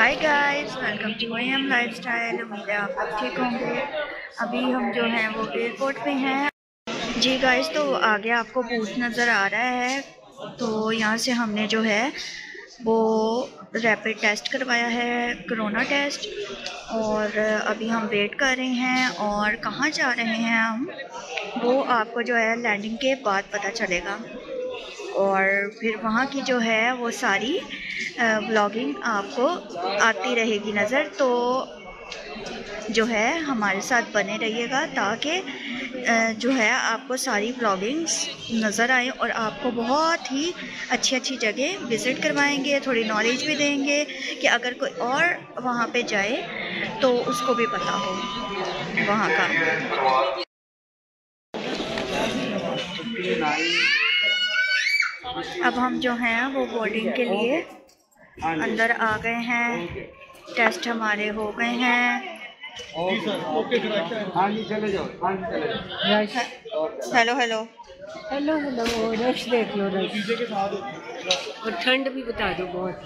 Hi guys welcome to I am lifestyle उम्मीद है आप लोग ठीक होंगे? अभी हम जो हैं वो एयरपोर्ट पे हैं। जी गाइस तो आगे आपको बूथ नज़र आ रहा है। तो यहाँ से हमने जो है वो रैपिड टेस्ट करवाया है कोरोना टेस्ट और अभी हम वेट कर रहे हैं और कहाँ जा रहे हैं हम, वो आपको जो है लैंडिंग के बाद पता चलेगा। और फिर वहाँ की जो है वो सारी ब्लॉगिंग आपको आती रहेगी नज़र। तो जो है हमारे साथ बने रहिएगा ताकि जो है आपको सारी ब्लॉगिंग्स नज़र आए और आपको बहुत ही अच्छी अच्छी जगह विज़िट करवाएँगे, थोड़ी नॉलेज भी देंगे कि अगर कोई और वहाँ पे जाए तो उसको भी पता हो वहाँ का। अब हम जो हैं वो बोर्डिंग के लिए अंदर आ गए हैं। टेस्ट हमारे हो गए हैं। Hello hello hello hello rush देख लो रश और ठंड भी बता दो बहुत।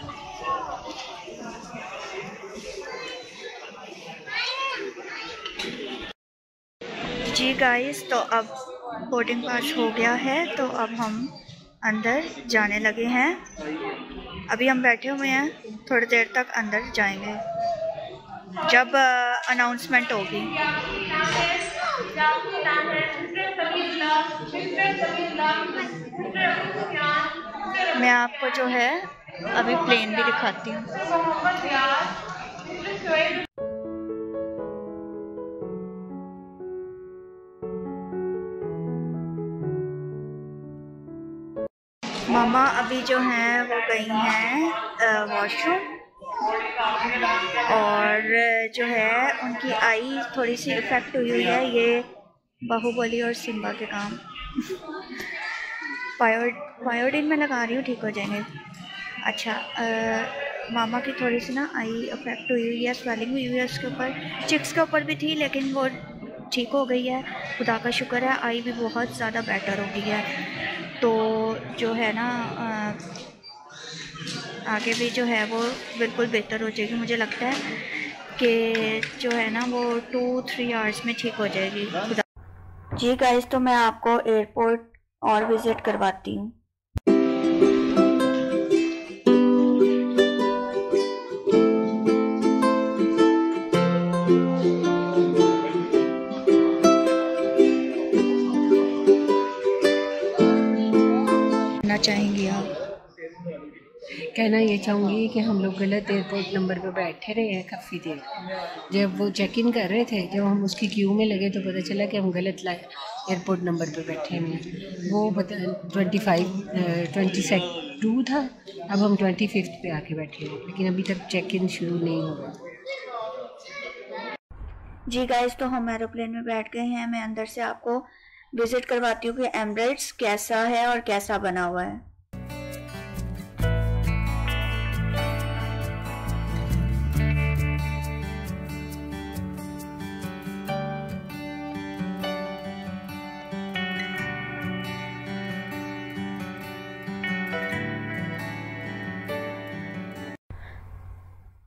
जी गाइस तो अब बोर्डिंग पास हो गया है तो अब हम अंदर जाने लगे हैं। अभी हम बैठे हुए हैं, थोड़ी देर तक अंदर जाएँगे। जब अनाउंसमेंट होगी। मैं आपको जो है, अभी प्लेन भी दिखाती हूँ। मामा अभी जो हैं वो गई हैं वॉशरूम और जो है उनकी आई थोड़ी सी इफ़ेक्ट हुई हुई है ये बाहुबली और सिम्बा के काम। पायोडिन में लगा रही हूँ ठीक हो जाएँगे। अच्छा आ, मामा की थोड़ी सी ना आई इफ़ेक्ट हुई हुई है स्वेलिंग हुई हुई है उसके ऊपर। चिक्स के ऊपर भी थी लेकिन वो ठीक हो गई है। खुदा का शुक्र है आई भी बहुत ज़्यादा बेटर हो गई है। तो जो है ना आगे भी जो है वो बिल्कुल बेहतर हो जाएगी। मुझे लगता है कि जो है ना वो टू थ्री आवर्स में ठीक हो जाएगी। जी गाइस तो मैं आपको एयरपोर्ट और विज़िट करवाती हूँ। कहना ये चाहूँगी कि हम लोग गलत एयरपोर्ट नंबर पर बैठे रहे हैं काफ़ी देर। जब वो चेक इन कर रहे थे, जब हम उसकी क्यू में लगे तो पता चला कि हम गलत एयरपोर्ट नंबर पर बैठे हैं। वो बता ट्वेंटी फाइव ट्वेंटी सेक टू था, अब हम ट्वेंटी फिफ्थ पे आके बैठे हैं, लेकिन अभी तक चेक इन शुरू नहीं हुआ। जी गाइस तो हम एरोप्लेन में बैठ गए हैं। मैं अंदर से आपको विज़िट करवाती हूँ कि एमरेट्स कैसा है और कैसा बना हुआ है।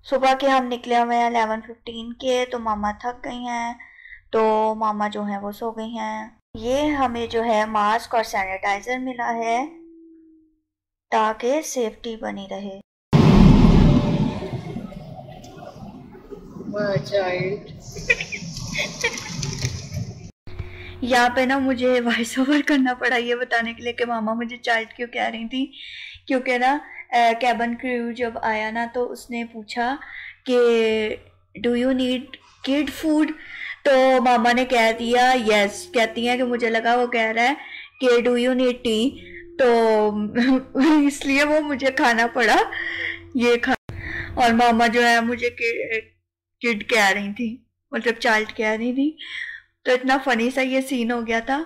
सुबह के हम निकले हुए हैं अलेवन फिफ्टीन के तो मामा थक गई हैं तो मामा जो है वो सो गई हैं। ये हमें जो है मास्क और सैनिटाइज़र मिला है ताकि सेफ्टी बनी रहे। यहाँ पे ना मुझे वॉइस ओवर करना पड़ा ये बताने के लिए कि मामा मुझे चाइल्ड क्यों कह रही थी क्योंकि ना कैबन क्रू जब आया ना तो उसने पूछा कि do you need kid food तो मामा ने कह दिया यस कहती हैं कि मुझे लगा वो कह रहा है कि डू यू नीड टी तो इसलिए वो मुझे खाना पड़ा, ये खा और मामा जो है मुझे किड कह रही थी मतलब चाइल्ड कह रही थी। तो इतना फनी सा ये सीन हो गया था।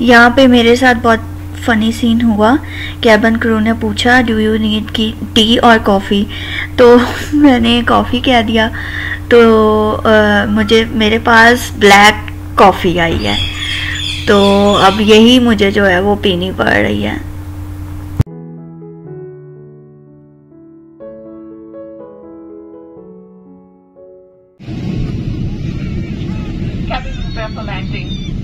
यहाँ पे मेरे साथ बहुत फ़नी सीन हुआ। कैबन क्रू ने पूछा डू यू नीड की टी और कॉफ़ी तो मैंने कॉफ़ी कह दिया। तो आ, मुझे मेरे पास ब्लैक कॉफ़ी आई है। तो अब यही मुझे जो है वो पीनी पड़ रही है। Landing.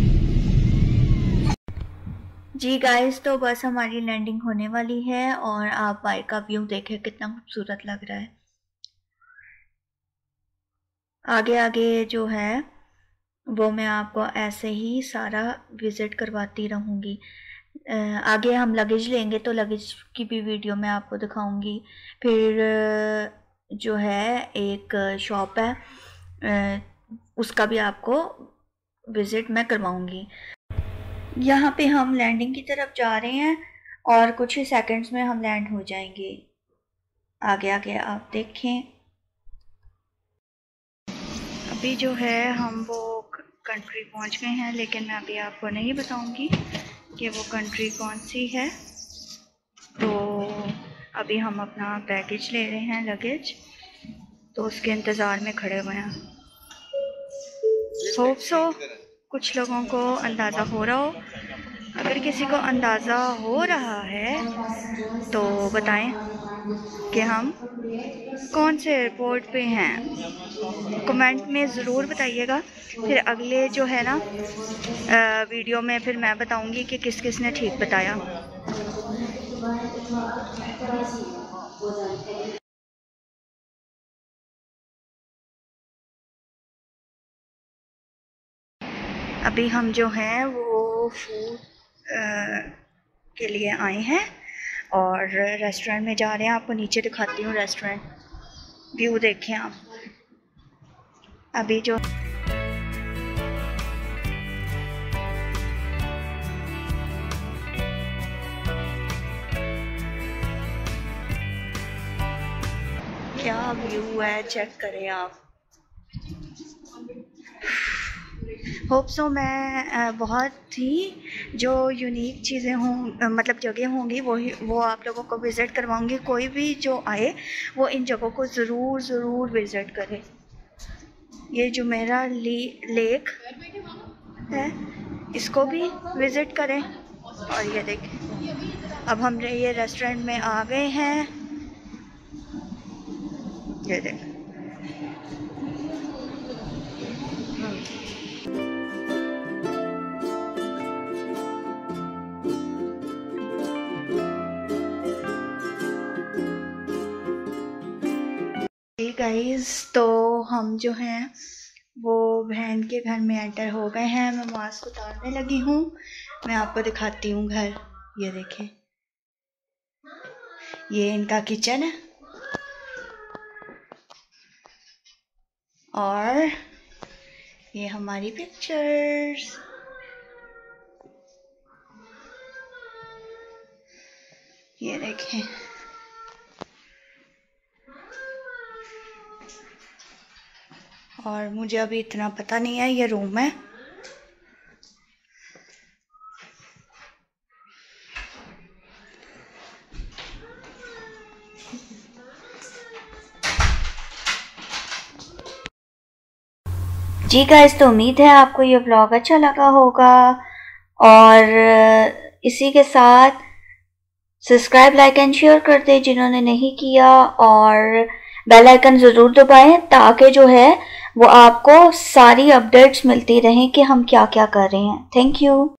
जी गाइस तो बस हमारी लैंडिंग होने वाली है और आप बाइक का व्यू देखें, कितना खूबसूरत लग रहा है। आगे आगे जो है, वो मैं आपको ऐसे ही सारा विज़िट करवाती रहूँगी। आगे हम लगेज लेंगे तो लगेज की भी वीडियो मैं आपको दिखाऊँगी। फिर जो है, एक शॉप है उसका भी आपको विज़िट मैं करवाऊँगी। यहाँ पे हम लैंडिंग की तरफ़ जा रहे हैं और कुछ ही सेकंड्स में हम लैंड हो जाएँगे। आगे आगे आप देखें। अभी जो है हम वो कंट्री पहुँच गए हैं, लेकिन मैं अभी आपको नहीं बताऊँगी कि वो कंट्री कौन सी है। तो अभी हम अपना पैकेज ले रहे हैं लगेज तो उसके इंतज़ार में खड़े हुए हैं। होप सो कुछ लोगों को अंदाज़ा हो रहा हो। अगर किसी को अंदाज़ा हो रहा है तो बताएँ कि हम कौन से एयरपोर्ट पे हैं। कमेंट में ज़रूर बताइएगा। फिर अगले जो है ना वीडियो में फिर मैं बताऊँगी कि किस किस ने ठीक बताया। अभी हम जो हैं वो फ़ूड के लिए आए हैं और रेस्टोरेंट में जा रहे हैं। आपको नीचे दिखाती हूँ रेस्टोरेंट व्यू देखें आप। अभी जो क्या व्यू है? चेक करें आप। होप सो मैं बहुत ही जो यूनिक चीज़ें हों मतलब जगह होंगी वो वो आप लोगों को विज़िट करवाऊँगी। कोई भी जो आए, वो इन जगहों को ज़रूर ज़रूर विज़िट करे। ये जो मेरा लेक है, इसको भी विज़िट करें। और ये देखें, अब हम ये रेस्टोरेंट में आ गए हैं। ये देखें। गाइस तो हम जो हैं, वो बहन के घर में एंटर हो गए हैं। मैं मास्क उतारने लगी हूँ। मैं आपको दिखाती हूँ घर। ये देखें। ये इनका किचन है। और ये हमारी पिक्चर्स ये देखें। और मुझे अभी इतना पता नहीं है ये रूम है। जी गाइस तो उम्मीद है आपको ये ब्लॉग अच्छा लगा होगा। और इसी के साथ सब्सक्राइब लाइक एंड शेयर कर दे जिन्होंने नहीं किया। और बेल आइकन ज़रूर दबाएँ ताकि जो है, वो आपको सारी अपडेट्स मिलती रहें कि हम क्या क्या कर रहे हैं। Thank you